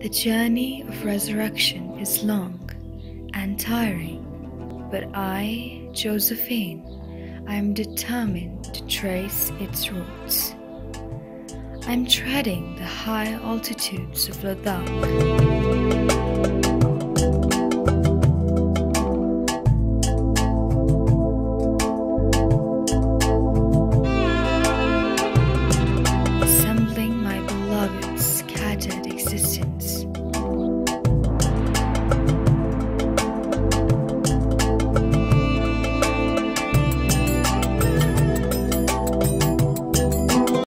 The journey of resurrection is long and tiring, but I, Josephine, I am determined to trace its roots. I'm treading the high altitudes of Ladakh.